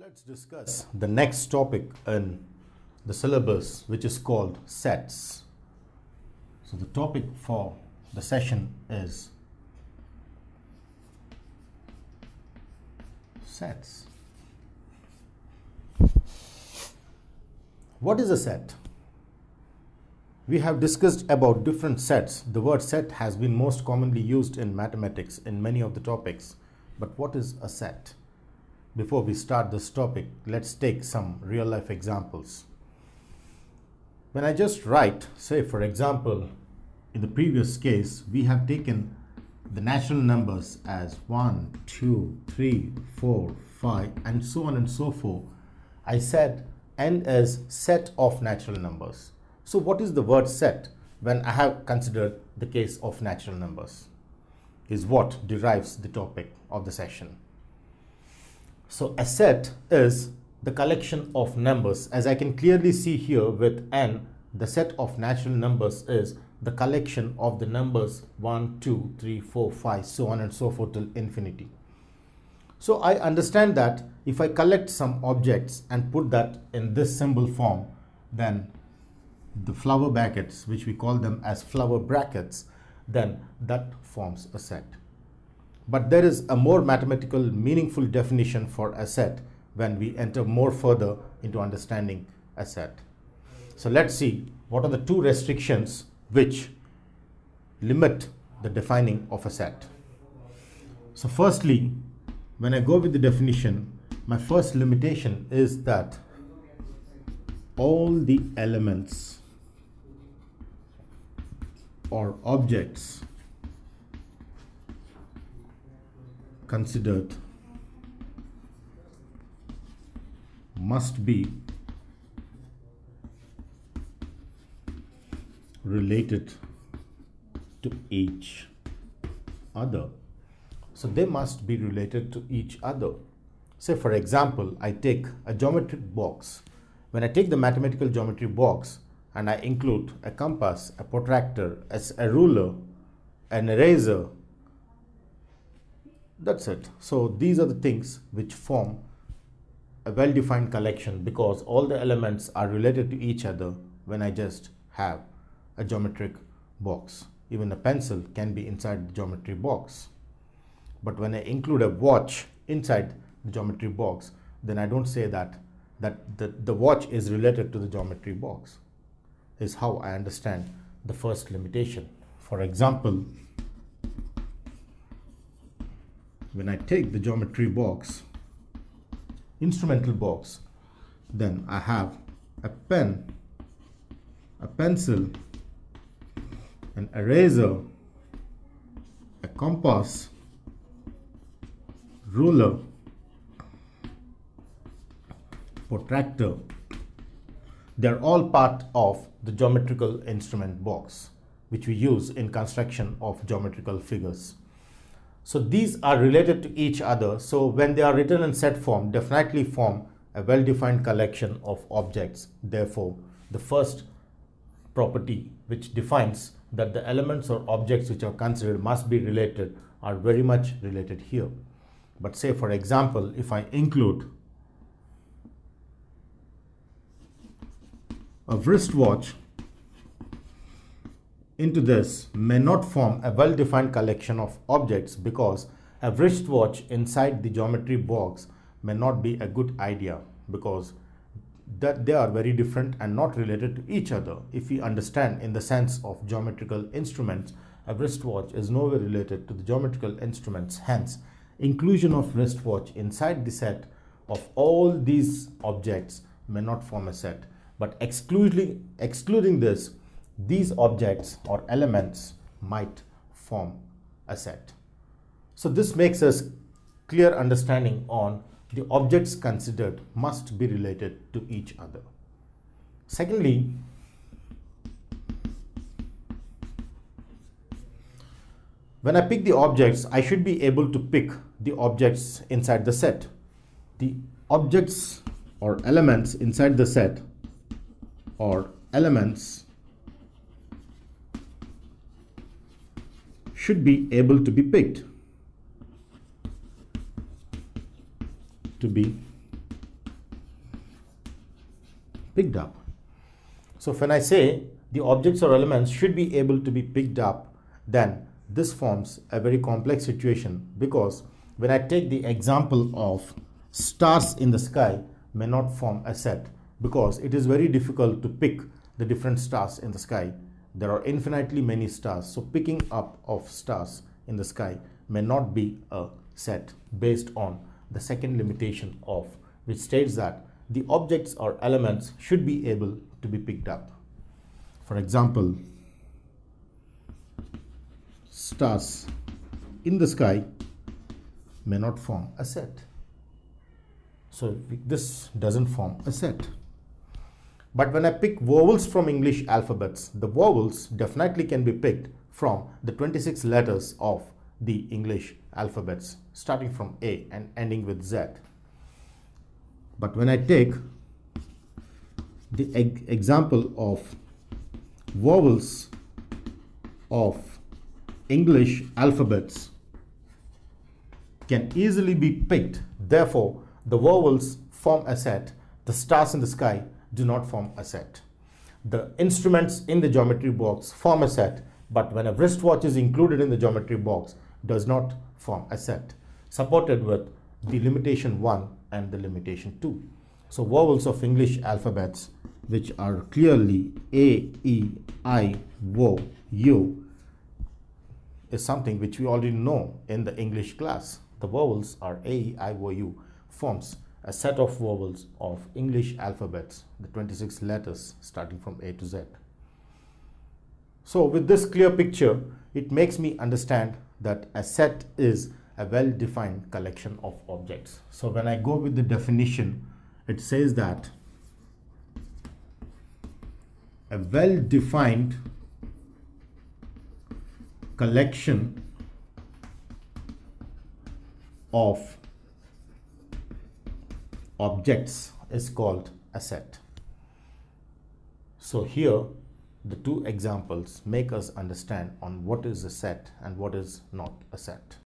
Let's discuss the next topic in the syllabus, which is called sets. So, the topic for the session is sets. What is a set? We have discussed about different sets. The word set has been most commonly used in mathematics in many of the topics. But what is a set? Before we start this topic, let's take some real life examples. When I just write, say for example, in the previous case, we have taken the natural numbers as 1, 2, 3, 4, 5 and so on and so forth. I said n is set of natural numbers. So what is the word set when I have considered the case of natural numbers is what derives the topic of the session. So a set is the collection of numbers as I can clearly see here with n the set of natural numbers is the collection of the numbers 1, 2, 3, 4, 5 so on and so forth till infinity. So I understand that if I collect some objects and put that in this symbol form then the flower brackets which we call them as flower brackets then that forms a set. But there is a more mathematical meaningful definition for a set when we enter more further into understanding a set. So let's see what are the two restrictions which limit the defining of a set. So firstly, when I go with the definition, my first limitation is that all the elements or objects considered must be related to each other. So they must be related to each other. Say for example, I take a geometric box. When I take the mathematical geometry box, and I include a compass, a protractor, as a ruler, an eraser. That's it. So these are the things which form a well-defined collection because all the elements are related to each other when I just have a geometric box. Even a pencil can be inside the geometry box. But when I include a watch inside the geometry box, then I don't say that that the, the watch is related to the geometry box is how I understand the first limitation. For example, when I take the geometry box, instrumental box, then I have a pen, a pencil, an eraser, a compass, ruler, protractor. They're all part of the geometrical instrument box, which we use in construction of geometrical figures. So these are related to each other. So when they are written in set form, definitely form a well-defined collection of objects. Therefore, the first property which defines that the elements or objects which are considered must be related are very much related here. But say for example, if I include a wristwatch into this may not form a well-defined collection of objects because a wristwatch inside the geometry box may not be a good idea because that they are very different and not related to each other. If we understand in the sense of geometrical instruments, a wristwatch is nowhere related to the geometrical instruments. Hence, inclusion of wristwatch inside the set of all these objects may not form a set but excluding, excluding this, these objects or elements might form a set. So this makes us clear understanding on the objects considered must be related to each other. Secondly, when I pick the objects, I should be able to pick the objects inside the set. The objects or elements inside the set or elements should be able to be picked to be picked up. So when I say the objects or elements should be able to be picked up, then this forms a very complex situation because when I take the example of stars in the sky may not form a set because it is very difficult to pick the different stars in the sky. There are infinitely many stars. So picking up of stars in the sky may not be a set based on the second limitation of which states that the objects or elements should be able to be picked up. For example, stars in the sky may not form a set. So this doesn't form a set. But when I pick vowels from English alphabets, the vowels definitely can be picked from the 26 letters of the English alphabets starting from A and ending with Z. But when I take the example of vowels of English alphabets can easily be picked. Therefore, the vowels form a set. The stars in the sky do not form a set. The instruments in the geometry box form a set, but when a wristwatch is included in the geometry box, does not form a set, supported with the limitation 1 and the limitation 2. So vowels of English alphabets, which are clearly A, E, I, O, U, is something which we already know in the English class. The vowels are A, E, I, O, U forms a set of vowels of English alphabets, the 26 letters starting from A to Z. So with this clear picture, it makes me understand that a set is a well-defined collection of objects. So when I go with the definition, it says that a well-defined collection of objects is called a set. So here the two examples make us understand on what is a set and what is not a set.